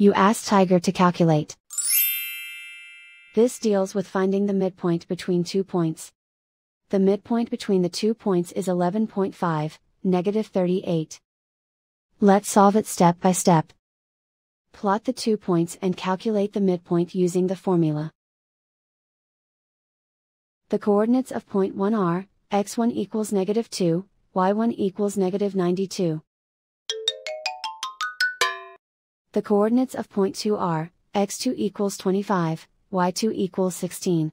You ask Tiger to calculate. This deals with finding the midpoint between two points. The midpoint between the two points is 11.5, negative 38. Let's solve it step by step. Plot the two points and calculate the midpoint using the formula. The coordinates of point 1 are, x1 equals negative 2, y1 equals negative 92. The coordinates of point 2 are, x2 equals 25, y2 equals 16.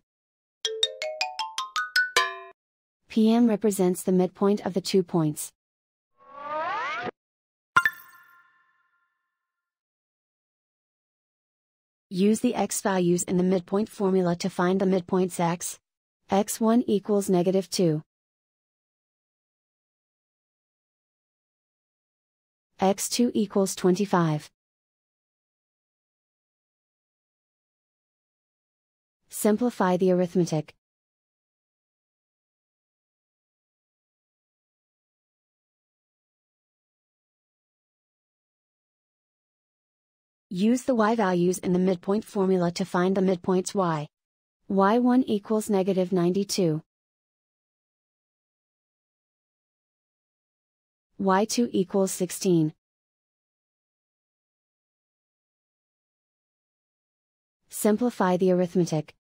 PM represents the midpoint of the two points. Use the x values in the midpoint formula to find the midpoints x. x1 equals negative 2. x2 equals 25. Simplify the arithmetic. Use the y values in the midpoint formula to find the midpoints y. y1 equals negative 92. y2 equals 16. Simplify the arithmetic.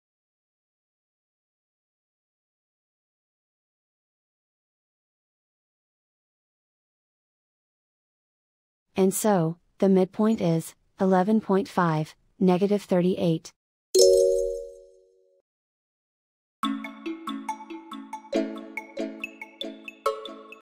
And so, the midpoint is 11.5, negative 38.